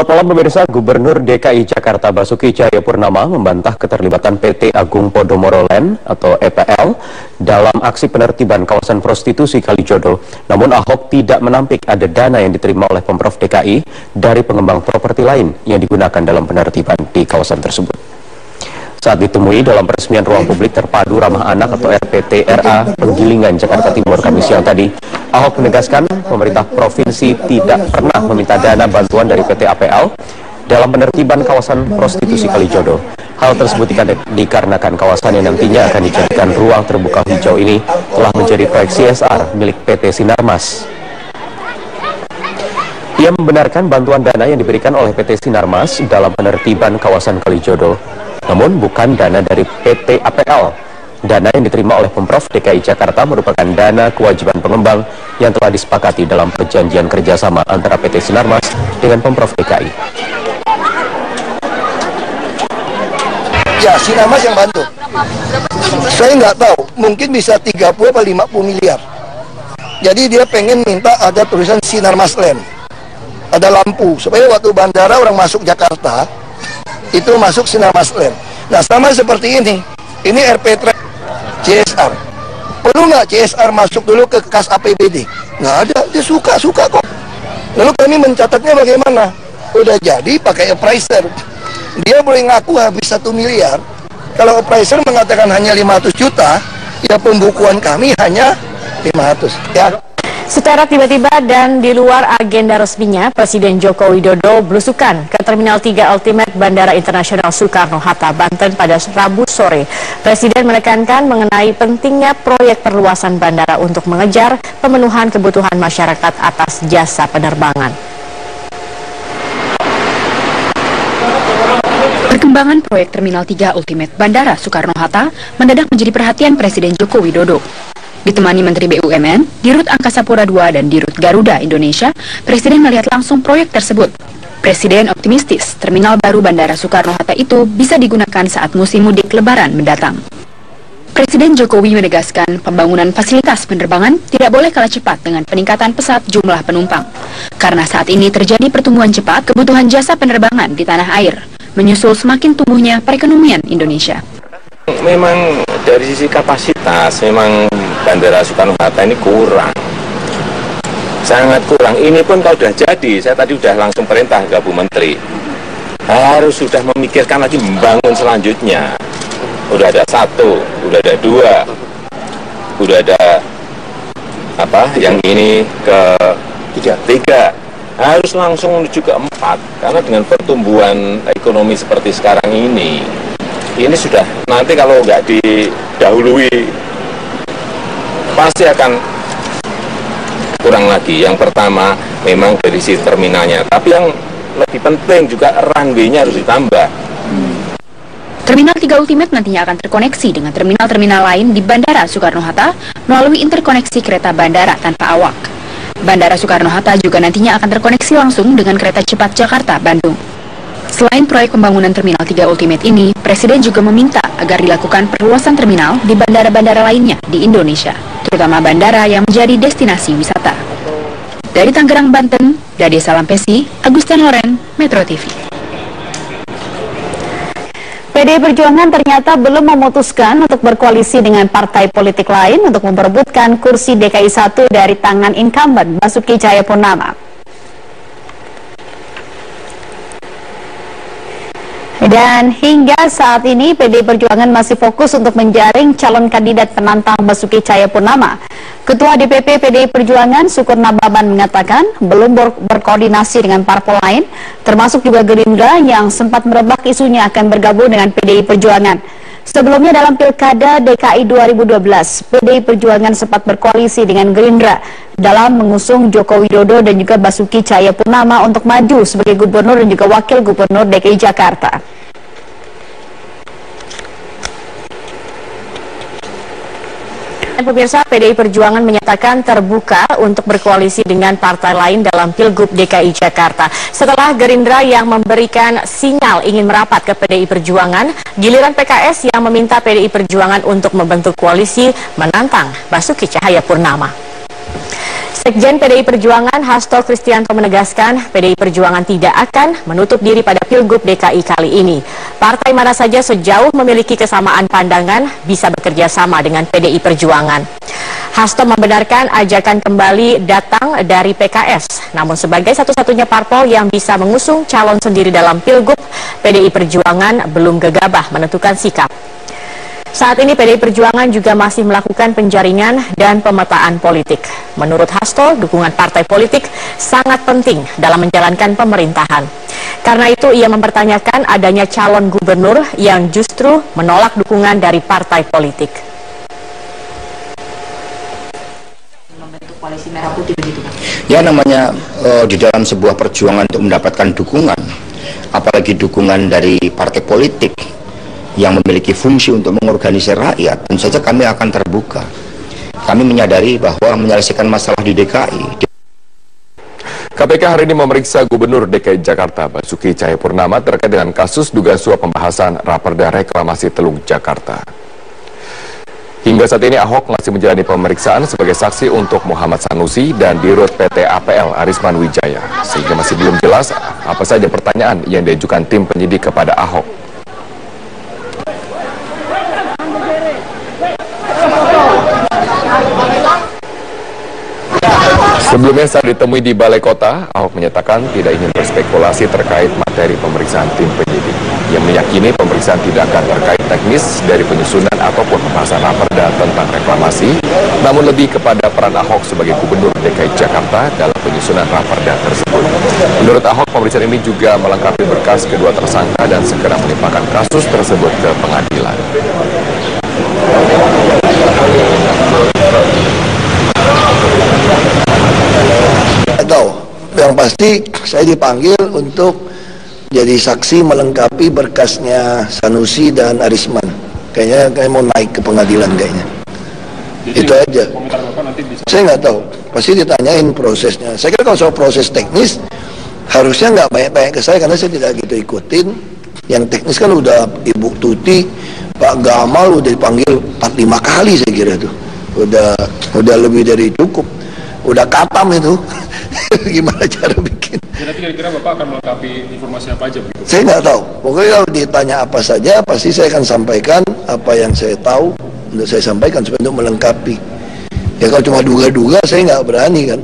Selamat malam pemirsa, Gubernur DKI Jakarta Basuki Cahayapurnama membantah keterlibatan PT Agung Podomoro Land atau EPL dalam aksi penertiban kawasan prostitusi Kalijodo. Namun Ahok tidak menampik ada dana yang diterima oleh Pemprov DKI dari pengembang properti lain yang digunakan dalam penertiban di kawasan tersebut. Saat ditemui dalam peresmian ruang publik terpadu ramah anak atau RPTRA Penggilingan Jakarta Timur Kamis siang tadi, Ahok menegaskan pemerintah provinsi tidak pernah meminta dana bantuan dari PT APL dalam penertiban kawasan prostitusi Kalijodo. Hal tersebut dikarenakan kawasan yang nantinya akan dijadikan ruang terbuka hijau ini telah menjadi proyek CSR milik PT Sinarmas. Ia membenarkan bantuan dana yang diberikan oleh PT Sinarmas dalam penertiban kawasan Kalijodo namun bukan dana dari PT APL. Dana yang diterima oleh Pemprov DKI Jakarta merupakan dana kewajiban pengembang yang telah disepakati dalam perjanjian kerjasama antara PT Sinarmas dengan Pemprov DKI. Ya, Sinarmas yang bantu. Saya nggak tahu, mungkin bisa 30 atau 50 miliar. Jadi dia pengen minta ada tulisan Sinarmas Land. Ada lampu, supaya waktu bandara orang masuk Jakarta, itu masuk sinar Land. Nah sama seperti ini, ini RP CSR. Perlu nggak CSR masuk dulu ke kas APBD? Nggak ada, dia suka-suka kok. Lalu kami mencatatnya bagaimana? Udah jadi pakai appraiser. Dia boleh ngaku habis satu miliar. Kalau appraiser mengatakan hanya 500 juta, ya pembukuan kami hanya 500. Ya. Secara tiba-tiba dan di luar agenda resminya, Presiden Joko Widodo belusukan ke Terminal 3 Ultimate Bandara Internasional Soekarno-Hatta, Banten pada Rabu sore. Presiden menekankan mengenai pentingnya proyek perluasan bandara untuk mengejar pemenuhan kebutuhan masyarakat atas jasa penerbangan. Perkembangan proyek Terminal 3 Ultimate Bandara Soekarno-Hatta mendadak menjadi perhatian Presiden Joko Widodo. Ditemani Menteri BUMN, Dirut Angkasa Pura II dan Dirut Garuda Indonesia, Presiden melihat langsung proyek tersebut. Presiden optimistis terminal baru Bandara Soekarno-Hatta itu bisa digunakan saat musim mudik lebaran mendatang. Presiden Jokowi menegaskan pembangunan fasilitas penerbangan tidak boleh kalah cepat dengan peningkatan pesat jumlah penumpang. Karena saat ini terjadi pertumbuhan cepat kebutuhan jasa penerbangan di tanah air, menyusul semakin tumbuhnya perekonomian Indonesia. Memang dari sisi kapasitas, memang Bandara Soekarno-Hatta ini kurang. Sangat kurang. Ini pun kalau sudah jadi, saya tadi sudah langsung perintah ke Bu Menteri. Harus sudah memikirkan lagi membangun selanjutnya. Udah ada satu, udah ada dua, udah ada apa yang ini ke tiga, tiga harus langsung menuju ke empat karena dengan pertumbuhan ekonomi seperti sekarang ini ini sudah nanti kalau nggak didahului pasti akan kurang lagi. Yang pertama memang dari si terminalnya, tapi yang lebih penting juga runway-nya harus ditambah. Terminal 3 Ultimate nantinya akan terkoneksi dengan terminal-terminal lain di Bandara Soekarno-Hatta melalui interkoneksi kereta bandara tanpa awak. Bandara Soekarno-Hatta juga nantinya akan terkoneksi langsung dengan kereta cepat Jakarta-Bandung. Selain proyek pembangunan Terminal 3 Ultimate ini, Presiden juga meminta agar dilakukan perluasan terminal di bandara-bandara lainnya di Indonesia, terutama bandara yang menjadi destinasi wisata. Dari Tangerang, Banten, Dade Salampesi, Agustian Loren, Metro TV. PD Perjuangan ternyata belum memutuskan untuk berkoalisi dengan partai politik lain untuk memperebutkan kursi DKI 1 dari tangan incumbent Basuki Cahayapurnama. Dan hingga saat ini PD Perjuangan masih fokus untuk menjaring calon kandidat penantang Basuki Cahayapurnama. Ketua DPP PDI Perjuangan Sukur Nababan mengatakan belum ber berkoordinasi dengan parpol lain, termasuk juga Gerindra yang sempat merebak isunya akan bergabung dengan PDI Perjuangan. Sebelumnya dalam Pilkada DKI 2012, PDI Perjuangan sempat berkoalisi dengan Gerindra dalam mengusung Joko Widodo dan juga Basuki Cahayapurnama untuk maju sebagai gubernur dan juga wakil gubernur DKI Jakarta. Pemirsa PDI Perjuangan menyatakan terbuka untuk berkoalisi dengan partai lain dalam Pilgub DKI Jakarta. Setelah Gerindra yang memberikan sinyal ingin merapat ke PDI Perjuangan, giliran PKS yang meminta PDI Perjuangan untuk membentuk koalisi menantang Basuki Cahayapurnama. Sekjen PDI Perjuangan Hasto Kristianto menegaskan PDI Perjuangan tidak akan menutup diri pada Pilgub DKI kali ini. Partai mana saja sejauh memiliki kesamaan pandangan bisa bekerja sama dengan PDI Perjuangan. Hasto membenarkan ajakan kembali datang dari PKS. Namun sebagai satu-satunya parpol yang bisa mengusung calon sendiri dalam Pilgub, PDI Perjuangan belum gegabah menentukan sikap. Saat ini PDI Perjuangan juga masih melakukan penjaringan dan pemetaan politik. Menurut Hasto, dukungan partai politik sangat penting dalam menjalankan pemerintahan. Karena itu ia mempertanyakan adanya calon gubernur yang justru menolak dukungan dari partai politik. Ya namanya uh, di dalam sebuah perjuangan untuk mendapatkan dukungan, apalagi dukungan dari partai politik, yang memiliki fungsi untuk mengorganisir rakyat, tentu saja kami akan terbuka. Kami menyadari bahwa menyelesaikan masalah di DKI. KPK hari ini memeriksa Gubernur DKI Jakarta Basuki Cahayapurnama terkait dengan kasus dugaan suap pembahasan Raperda Reklamasi Teluk Jakarta. Hingga saat ini Ahok masih menjalani pemeriksaan sebagai saksi untuk Muhammad Sanusi dan Dirut PT APL Arisman Wijaya. Sehingga masih belum jelas apa saja pertanyaan yang diajukan tim penyidik kepada Ahok. Sebelumnya saat ditemui di Balai Kota, Ahok menyatakan tidak ingin berspekulasi terkait materi pemeriksaan tim penyidik. Yang meyakini pemeriksaan tidak akan terkait teknis dari penyusunan ataupun pembahasan raperda tentang reklamasi, namun lebih kepada peran Ahok sebagai Gubernur DKI Jakarta dalam penyusunan raperda tersebut. Menurut Ahok, pemeriksaan ini juga melengkapi berkas kedua tersangka dan segera melimpahkan kasus tersebut ke pengadilan. tahu. Yang pasti saya dipanggil untuk jadi saksi melengkapi berkasnya Sanusi dan Arisman. Kayaknya kayak mau naik ke pengadilan kayaknya. Jadi, Itu aja. Saya nggak tahu. Pasti ditanyain prosesnya. Saya kira kalau soal proses teknis harusnya nggak banyak-banyak ke saya karena saya tidak gitu ikutin. Yang teknis kan udah Ibu Tuti, Pak Gamal udah dipanggil 4-5 kali saya kira tuh. Udah udah lebih dari cukup. Udah katam itu. gimana cara bikin. Jadi kira-kira Bapak akan melengkapi informasi apa aja begitu? Saya nggak tahu. Pokoknya kalau ditanya apa saja, pasti saya akan sampaikan apa yang saya tahu untuk saya sampaikan supaya untuk melengkapi. Ya kalau cuma duga-duga, saya nggak berani kan.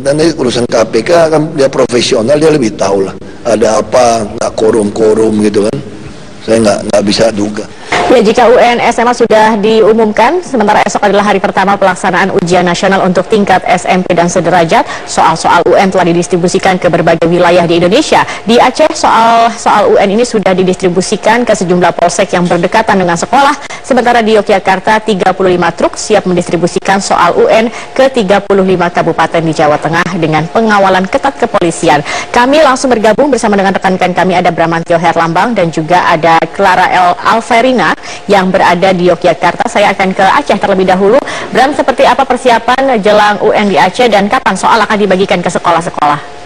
Nanti urusan KPK kan dia profesional, dia lebih tahu lah. Ada apa, nggak korum-korum gitu kan. Saya nggak nggak bisa duga. Ya, jika UN SMA sudah diumumkan, sementara esok adalah hari pertama pelaksanaan ujian nasional untuk tingkat SMP dan sederajat, soal-soal UN telah didistribusikan ke berbagai wilayah di Indonesia. Di Aceh, soal-soal UN ini sudah didistribusikan ke sejumlah polsek yang berdekatan dengan sekolah, sementara di Yogyakarta 35 truk siap mendistribusikan soal UN ke 35 kabupaten di Jawa Tengah dengan pengawalan ketat kepolisian. Kami langsung bergabung bersama dengan rekan-rekan kami ada Bramantio Herlambang dan juga ada Clara El Alverina yang berada di Yogyakarta. Saya akan ke Aceh terlebih dahulu. Bram, seperti apa persiapan jelang UN di Aceh dan kapan soal akan dibagikan ke sekolah-sekolah?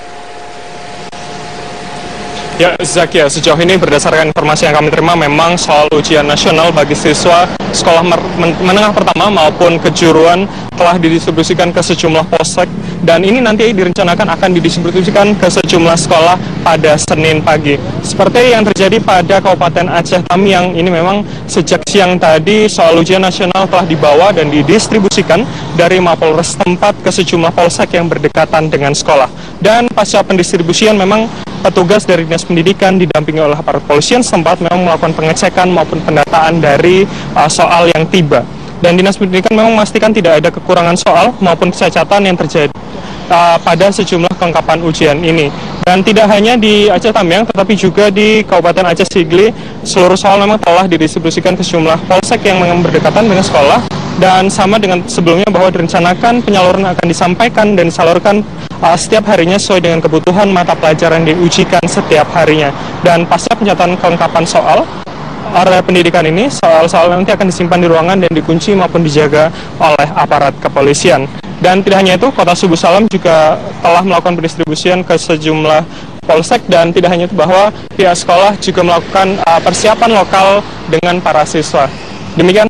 Ya, Zakia, sejauh ini berdasarkan informasi yang kami terima memang soal ujian nasional bagi siswa sekolah menengah pertama maupun kejuruan telah didistribusikan ke sejumlah polsek dan ini nanti direncanakan akan didistribusikan ke sejumlah sekolah pada Senin pagi. Seperti yang terjadi pada Kabupaten Aceh Tamiang ini memang sejak siang tadi soal ujian nasional telah dibawa dan didistribusikan dari Mapolres tempat ke sejumlah polsek yang berdekatan dengan sekolah. Dan pasca pendistribusian memang petugas dari Dinas Pendidikan didampingi oleh aparat polisian sempat memang melakukan pengecekan maupun pendataan dari uh, soal yang tiba. Dan Dinas Pendidikan memang memastikan tidak ada kekurangan soal maupun kecacatan yang terjadi uh, pada sejumlah kelengkapan ujian ini. Dan tidak hanya di Aceh Tamiang, tetapi juga di Kabupaten Aceh Sigli, seluruh soal memang telah didistribusikan ke sejumlah polsek yang memang berdekatan dengan sekolah. Dan sama dengan sebelumnya bahwa direncanakan penyaluran akan disampaikan dan disalurkan uh, setiap harinya sesuai dengan kebutuhan mata pelajaran diujikan setiap harinya. Dan pasca penyataan kelengkapan soal, area pendidikan ini soal-soal nanti akan disimpan di ruangan dan dikunci maupun dijaga oleh aparat kepolisian. Dan tidak hanya itu, Kota Subuh Salam juga telah melakukan pendistribusian ke sejumlah polsek dan tidak hanya itu bahwa pihak sekolah juga melakukan uh, persiapan lokal dengan para siswa. Demikian.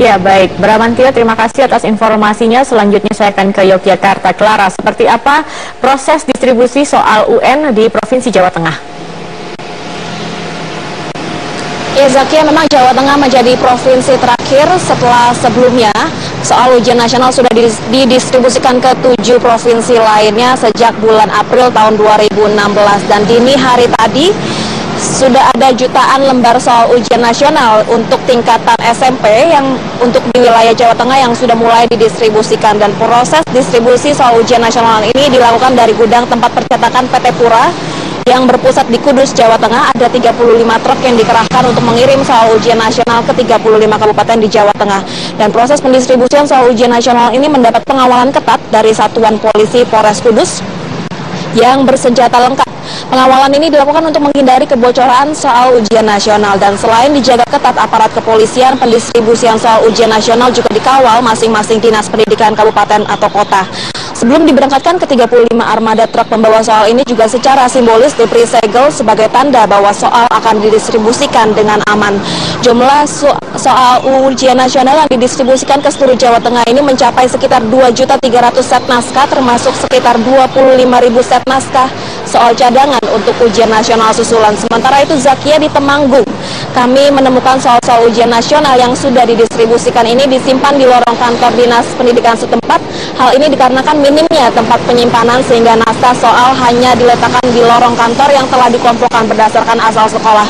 Ya baik, Bramantio terima kasih atas informasinya. Selanjutnya saya akan ke Yogyakarta. Clara, seperti apa proses distribusi soal UN di Provinsi Jawa Tengah? Ya Zakia, memang Jawa Tengah menjadi provinsi terakhir setelah sebelumnya soal ujian nasional sudah didistribusikan ke tujuh provinsi lainnya sejak bulan April tahun 2016 dan dini hari tadi sudah ada jutaan lembar soal ujian nasional untuk tingkatan SMP yang untuk di wilayah Jawa Tengah yang sudah mulai didistribusikan dan proses distribusi soal ujian nasional ini dilakukan dari gudang tempat percetakan PT Pura yang berpusat di Kudus, Jawa Tengah, ada 35 truk yang dikerahkan untuk mengirim soal ujian nasional ke 35 kabupaten di Jawa Tengah. Dan proses pendistribusian soal ujian nasional ini mendapat pengawalan ketat dari Satuan Polisi Polres Kudus yang bersenjata lengkap. Pengawalan ini dilakukan untuk menghindari kebocoran soal ujian nasional dan selain dijaga ketat aparat kepolisian, pendistribusian soal ujian nasional juga dikawal masing-masing dinas pendidikan kabupaten atau kota. Sebelum diberangkatkan ke 35 armada truk pembawa soal ini juga secara simbolis diberi segel sebagai tanda bahwa soal akan didistribusikan dengan aman. Jumlah so soal ujian nasional yang didistribusikan ke seluruh Jawa Tengah ini mencapai sekitar 2.300 set naskah termasuk sekitar 25.000 set naskah soal cadangan untuk ujian nasional susulan. Sementara itu Zakia di Temanggung, kami menemukan soal-soal ujian nasional yang sudah didistribusikan ini disimpan di lorong kantor Dinas Pendidikan setempat. Hal ini dikarenakan minimnya tempat penyimpanan sehingga naskah soal hanya diletakkan di lorong kantor yang telah dikelompokkan berdasarkan asal sekolah.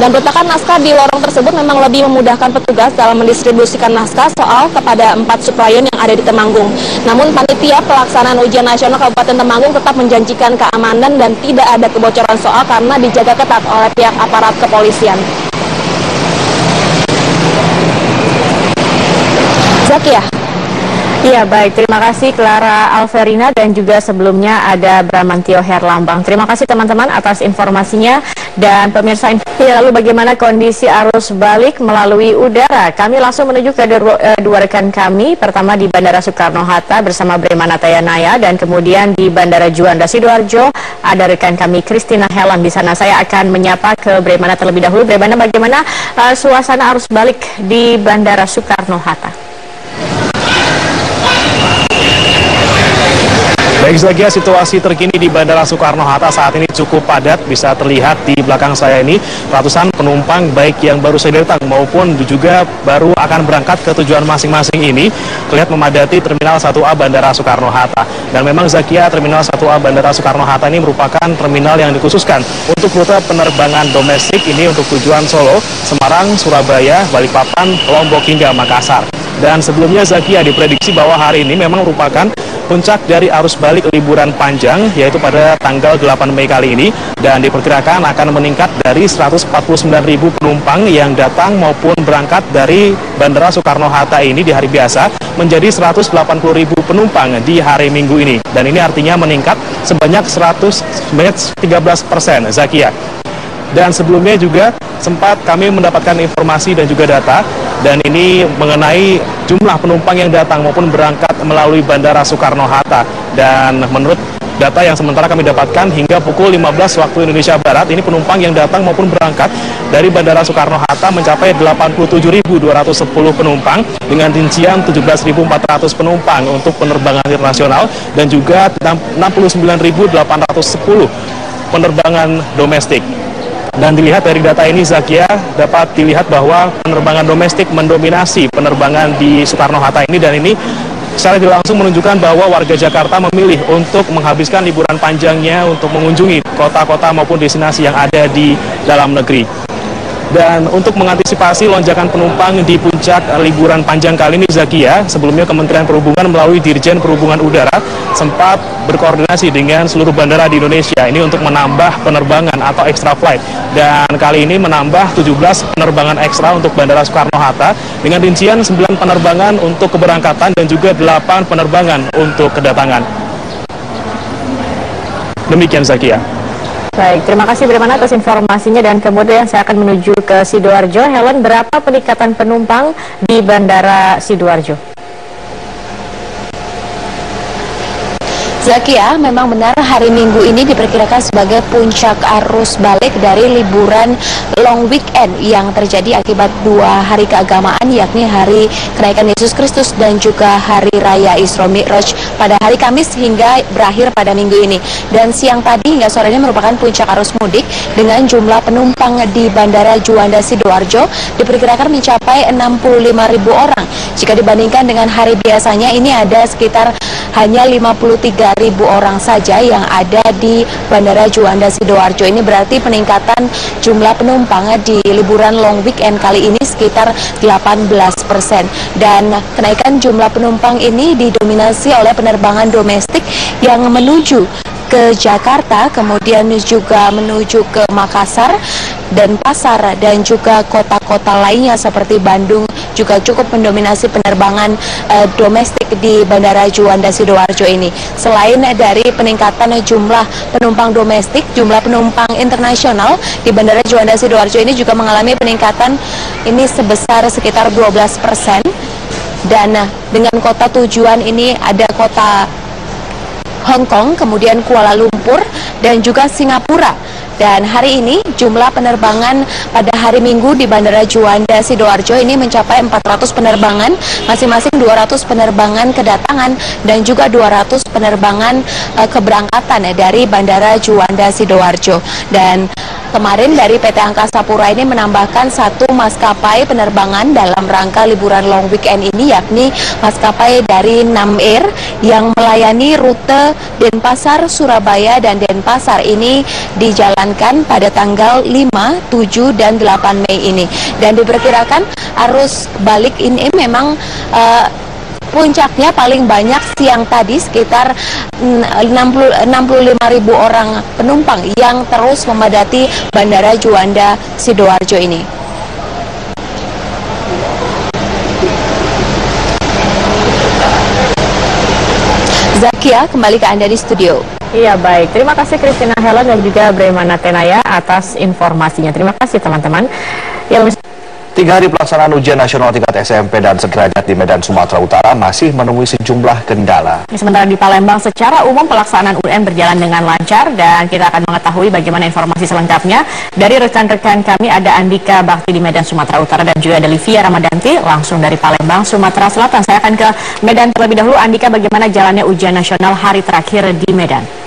Dan peletakan naskah di lorong tersebut memang lebih memudahkan petugas dalam mendistribusikan naskah soal kepada empat suprayon yang ada di Temanggung. Namun panitia pelaksanaan ujian nasional Kabupaten Temanggung tetap menjanjikan keamanan dan tidak ada kebocoran soal karena dijaga ketat oleh pihak aparat kepolisian. Zakia. Iya baik, terima kasih Clara Alverina dan juga sebelumnya ada Bramantio Herlambang. Terima kasih teman-teman atas informasinya dan pemirsa. Ya, lalu bagaimana kondisi arus balik melalui udara? Kami langsung menuju ke eh, dua rekan kami. Pertama di Bandara Soekarno-Hatta bersama Bremana Tayanaya dan kemudian di Bandara Juanda Sidoarjo ada rekan kami Christina Helen di sana. Saya akan menyapa ke Bremana terlebih dahulu. Bremana bagaimana uh, suasana arus balik di Bandara Soekarno-Hatta? Baik saja situasi terkini di Bandara Soekarno-Hatta saat ini cukup padat bisa terlihat di belakang saya ini ratusan penumpang baik yang baru saja datang maupun juga baru akan berangkat ke tujuan masing-masing ini terlihat memadati Terminal 1A Bandara Soekarno-Hatta dan memang Zakia Terminal 1A Bandara Soekarno-Hatta ini merupakan terminal yang dikhususkan untuk rute penerbangan domestik ini untuk tujuan Solo, Semarang, Surabaya, Balikpapan, Lombok hingga Makassar. Dan sebelumnya Zakia diprediksi bahwa hari ini memang merupakan puncak dari arus balik liburan panjang yaitu pada tanggal 8 Mei kali ini dan diperkirakan akan meningkat dari 149 ribu penumpang yang datang maupun berangkat dari Bandara Soekarno-Hatta ini di hari biasa menjadi 180 ribu penumpang di hari Minggu ini. Dan ini artinya meningkat sebanyak 100 13 persen Zakia. Dan sebelumnya juga sempat kami mendapatkan informasi dan juga data dan ini mengenai jumlah penumpang yang datang maupun berangkat melalui Bandara Soekarno-Hatta dan menurut data yang sementara kami dapatkan hingga pukul 15 waktu Indonesia Barat ini penumpang yang datang maupun berangkat dari Bandara Soekarno-Hatta mencapai 87.210 penumpang dengan rincian 17.400 penumpang untuk penerbangan internasional dan juga 69.810 penerbangan domestik. Dan dilihat dari data ini Zakia dapat dilihat bahwa penerbangan domestik mendominasi penerbangan di Soekarno-Hatta ini dan ini secara langsung menunjukkan bahwa warga Jakarta memilih untuk menghabiskan liburan panjangnya untuk mengunjungi kota-kota maupun destinasi yang ada di dalam negeri. Dan untuk mengantisipasi lonjakan penumpang di puncak liburan panjang kali ini Zakia, sebelumnya Kementerian Perhubungan melalui Dirjen Perhubungan Udara sempat berkoordinasi dengan seluruh bandara di Indonesia ini untuk menambah penerbangan atau extra flight. Dan kali ini menambah 17 penerbangan ekstra untuk Bandara Soekarno-Hatta dengan rincian 9 penerbangan untuk keberangkatan dan juga 8 penerbangan untuk kedatangan. Demikian Zakia. Baik, terima kasih bagaimana atas informasinya dan kemudian saya akan menuju ke Sidoarjo. Helen, berapa peningkatan penumpang di Bandara Sidoarjo? Zakia, memang benar hari Minggu ini diperkirakan sebagai puncak arus balik dari liburan long weekend yang terjadi akibat dua hari keagamaan yakni hari kenaikan Yesus Kristus dan juga hari raya Isra Mi'raj pada hari Kamis hingga berakhir pada minggu ini. Dan siang tadi hingga sore ini merupakan puncak arus mudik dengan jumlah penumpang di Bandara Juanda Sidoarjo diperkirakan mencapai 65 ribu orang. Jika dibandingkan dengan hari biasanya ini ada sekitar hanya 53 ribu orang saja yang ada di Bandara Juanda Sidoarjo. Ini berarti peningkatan jumlah penumpang di liburan long weekend kali ini sekitar 18 persen. Dan kenaikan jumlah penumpang ini didominasi oleh penerbangan domestik yang menuju ke Jakarta, kemudian juga menuju ke Makassar dan Pasar dan juga kota-kota lainnya seperti Bandung juga cukup mendominasi penerbangan uh, domestik di Bandara Juanda Sidoarjo ini. Selain dari peningkatan jumlah penumpang domestik, jumlah penumpang internasional di Bandara Juanda Sidoarjo ini juga mengalami peningkatan ini sebesar sekitar 12 persen. Dan dengan kota tujuan ini ada kota Hong Kong, kemudian Kuala Lumpur, dan juga Singapura. Dan hari ini jumlah penerbangan pada hari Minggu di Bandara Juanda Sidoarjo ini mencapai 400 penerbangan, masing-masing 200 penerbangan kedatangan dan juga 200 penerbangan uh, keberangkatan dari Bandara Juanda Sidoarjo. Dan Kemarin dari PT Angkasa Pura ini menambahkan satu maskapai penerbangan dalam rangka liburan long weekend ini yakni maskapai dari Nam Air yang melayani rute Denpasar, Surabaya dan Denpasar ini dijalankan pada tanggal 5, 7 dan 8 Mei ini dan diperkirakan arus balik ini memang uh, puncaknya paling banyak siang tadi sekitar 60, 65 ribu orang penumpang yang terus memadati Bandara Juanda Sidoarjo ini. Zakia, kembali ke Anda di studio. Iya baik, terima kasih Christina Helen dan juga Bremana Tenaya atas informasinya. Terima kasih teman-teman. Ya, Tiga hari pelaksanaan ujian nasional tingkat SMP dan sederajat di Medan, Sumatera Utara masih menemui sejumlah kendala. Sementara di Palembang, secara umum pelaksanaan UN berjalan dengan lancar dan kita akan mengetahui bagaimana informasi selengkapnya. Dari rekan-rekan kami ada Andika Bakti di Medan, Sumatera Utara dan juga ada Livia Ramadanti langsung dari Palembang, Sumatera Selatan. Saya akan ke Medan terlebih dahulu. Andika, bagaimana jalannya ujian nasional hari terakhir di Medan?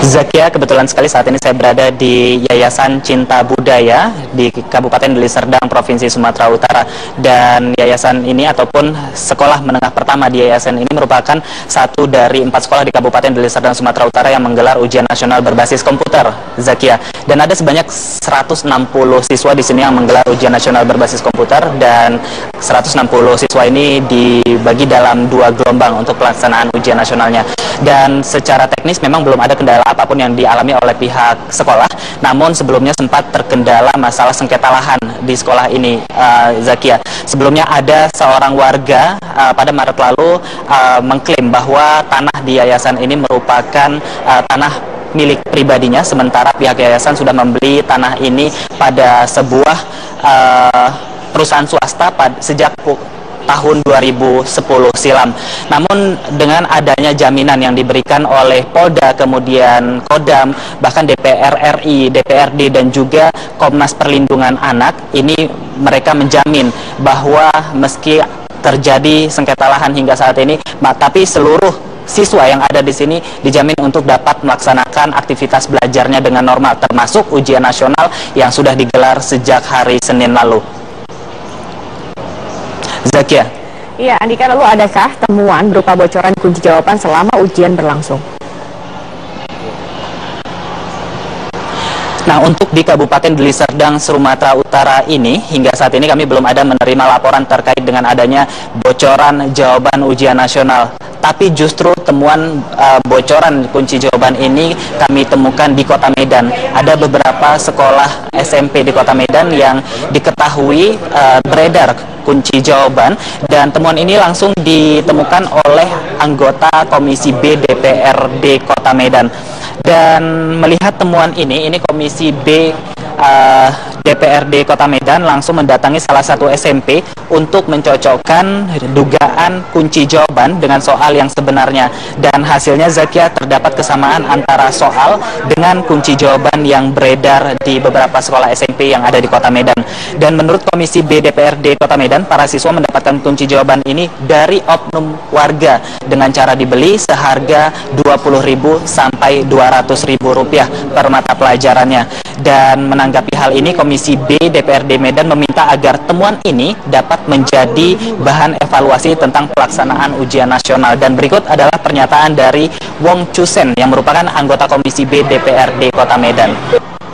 Zakia, kebetulan sekali saat ini saya berada di Yayasan Cinta Budaya di Kabupaten Deli Serdang, Provinsi Sumatera Utara. Dan yayasan ini ataupun sekolah menengah pertama di yayasan ini merupakan satu dari empat sekolah di Kabupaten Deli Serdang, Sumatera Utara yang menggelar ujian nasional berbasis komputer, Zakia. Dan ada sebanyak 160 siswa di sini yang menggelar ujian nasional berbasis komputer dan 160 siswa ini dibagi dalam dua gelombang untuk pelaksanaan ujian nasionalnya. Dan secara teknis memang belum ada kendala apa pun yang dialami oleh pihak sekolah. Namun sebelumnya sempat terkendala masalah sengketa lahan di sekolah ini, uh, Zakia. Sebelumnya ada seorang warga uh, pada Maret lalu uh, mengklaim bahwa tanah di yayasan ini merupakan uh, tanah milik pribadinya, sementara pihak yayasan sudah membeli tanah ini pada sebuah uh, perusahaan swasta pada, sejak tahun 2010 silam. Namun dengan adanya jaminan yang diberikan oleh Polda, kemudian Kodam, bahkan DPR RI, DPRD dan juga Komnas Perlindungan Anak, ini mereka menjamin bahwa meski terjadi sengketa lahan hingga saat ini, tapi seluruh siswa yang ada di sini dijamin untuk dapat melaksanakan aktivitas belajarnya dengan normal, termasuk ujian nasional yang sudah digelar sejak hari Senin lalu. Zakia. Iya, Andika, lalu adakah temuan berupa bocoran kunci jawaban selama ujian berlangsung? Nah, untuk di Kabupaten Deli Serdang, Sumatera Utara ini, hingga saat ini kami belum ada menerima laporan terkait dengan adanya bocoran jawaban ujian nasional. Tapi justru temuan uh, bocoran kunci jawaban ini kami temukan di Kota Medan. Ada beberapa sekolah SMP di Kota Medan yang diketahui uh, beredar kunci jawaban. Dan temuan ini langsung ditemukan oleh anggota Komisi B DPRD Kota Medan. Dan melihat temuan ini ini Komisi B uh, DPRD Kota Medan langsung mendatangi salah satu SMP untuk mencocokkan dugaan kunci jawaban dengan soal yang sebenarnya. Dan hasilnya Zakia terdapat kesamaan antara soal dengan kunci jawaban yang beredar di beberapa sekolah SMP yang ada di Kota Medan. Dan menurut Komisi B DPRD Kota Medan, para siswa mendapatkan kunci jawaban ini dari oknum warga dengan cara dibeli seharga Rp20.000 sampai Rp200.000 per mata pelajarannya. Dan menanggapi hal ini, Komisi B DPRD Medan meminta agar temuan ini dapat menjadi bahan evaluasi tentang pelaksanaan ujian nasional. Dan berikut adalah pernyataan dari Wong Chusen yang merupakan anggota Komisi B DPRD Kota Medan.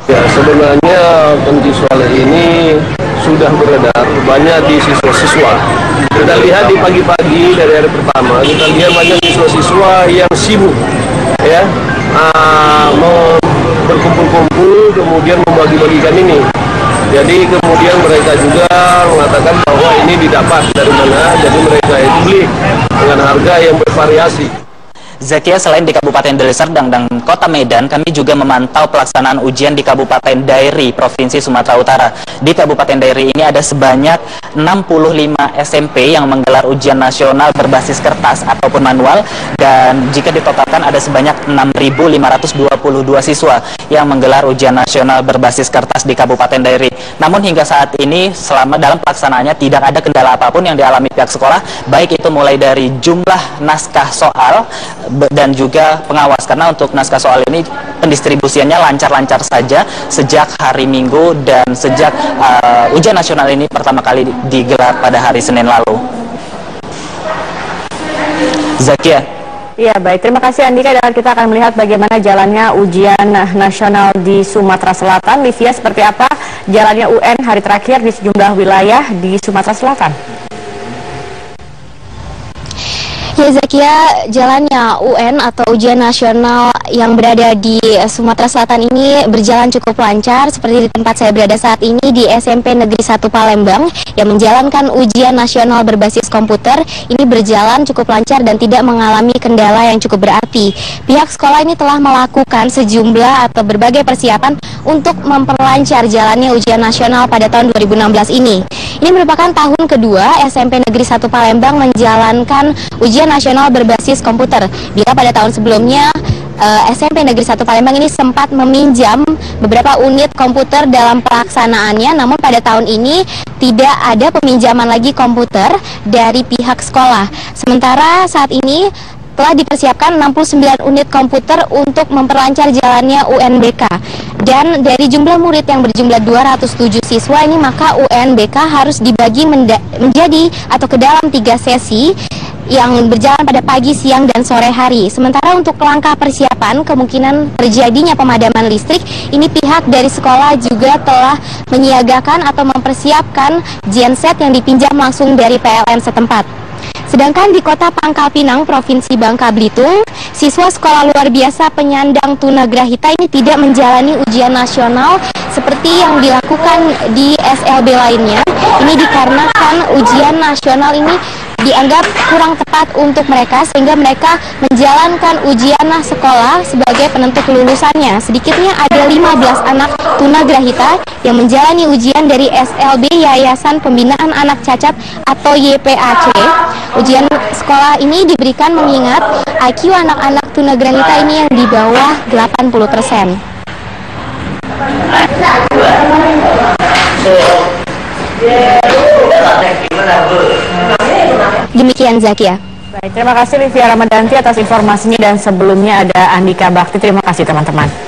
Ya, sebenarnya kunci soal ini sudah beredar banyak di siswa-siswa. Kita lihat di pagi-pagi dari hari pertama, kita lihat banyak siswa-siswa yang sibuk, ya, uh, mau berkumpul-kumpul, kemudian membagi-bagikan ini. Jadi kemudian mereka juga mengatakan bahwa ini didapat dari mana, jadi mereka itu beli dengan harga yang bervariasi. Zakia selain di Kabupaten Deli Serdang dan Kota Medan, kami juga memantau pelaksanaan ujian di Kabupaten Dairi, Provinsi Sumatera Utara. Di Kabupaten Dairi ini ada sebanyak 65 SMP yang menggelar ujian nasional berbasis kertas ataupun manual dan jika ditotalkan ada sebanyak 6.522 siswa yang menggelar ujian nasional berbasis kertas di Kabupaten Dairi. Namun hingga saat ini selama dalam pelaksanaannya tidak ada kendala apa pun yang dialami pihak sekolah, baik itu mulai dari jumlah naskah soal dan juga pengawas karena untuk naskah soal ini pendistribusiannya lancar-lancar saja sejak hari Minggu dan sejak uh, ujian nasional ini pertama kali digelar pada hari Senin lalu. Zakia. Ya baik, terima kasih Andika dan kita akan melihat bagaimana jalannya ujian nasional di Sumatera Selatan. Livia, seperti apa jalannya UN hari terakhir di sejumlah wilayah di Sumatera Selatan? Zakia, jalannya UN atau ujian nasional yang berada di Sumatera Selatan ini berjalan cukup lancar seperti di tempat saya berada saat ini di SMP Negeri 1 Palembang yang menjalankan ujian nasional berbasis komputer ini berjalan cukup lancar dan tidak mengalami kendala yang cukup berarti. Pihak sekolah ini telah melakukan sejumlah atau berbagai persiapan untuk memperlancar jalannya ujian nasional pada tahun 2016 ini. Ini merupakan tahun kedua SMP Negeri 1 Palembang menjalankan ujian nasional berbasis komputer. Bila pada tahun sebelumnya eh, SMP Negeri 1 Palembang ini sempat meminjam beberapa unit komputer dalam pelaksanaannya, namun pada tahun ini tidak ada peminjaman lagi komputer dari pihak sekolah. Sementara saat ini telah dipersiapkan 69 unit komputer untuk memperlancar jalannya UNBK. Dan dari jumlah murid yang berjumlah 207 siswa ini maka UNBK harus dibagi menjadi atau ke dalam tiga sesi yang berjalan pada pagi, siang, dan sore hari. Sementara untuk langkah persiapan kemungkinan terjadinya pemadaman listrik, ini pihak dari sekolah juga telah menyiagakan atau mempersiapkan genset yang dipinjam langsung dari PLN setempat. Sedangkan di kota Pangkal Pinang, Provinsi Bangka Belitung, siswa sekolah luar biasa penyandang tunagrahita ini tidak menjalani ujian nasional seperti yang dilakukan di SLB lainnya. Ini dikarenakan ujian nasional ini dianggap kurang tepat untuk mereka sehingga mereka menjalankan ujian sekolah sebagai penentu kelulusannya. Sedikitnya ada 15 anak tunagrahita yang menjalani ujian dari SLB Yayasan Pembinaan Anak Cacat atau YPAC. Ujian sekolah ini diberikan mengingat IQ anak-anak tunagrahita ini yang di bawah 80 persen. Demikian Zakia. Baik, terima kasih Livia Ramadanti atas informasinya dan sebelumnya ada Andika Bakti. Terima kasih teman-teman.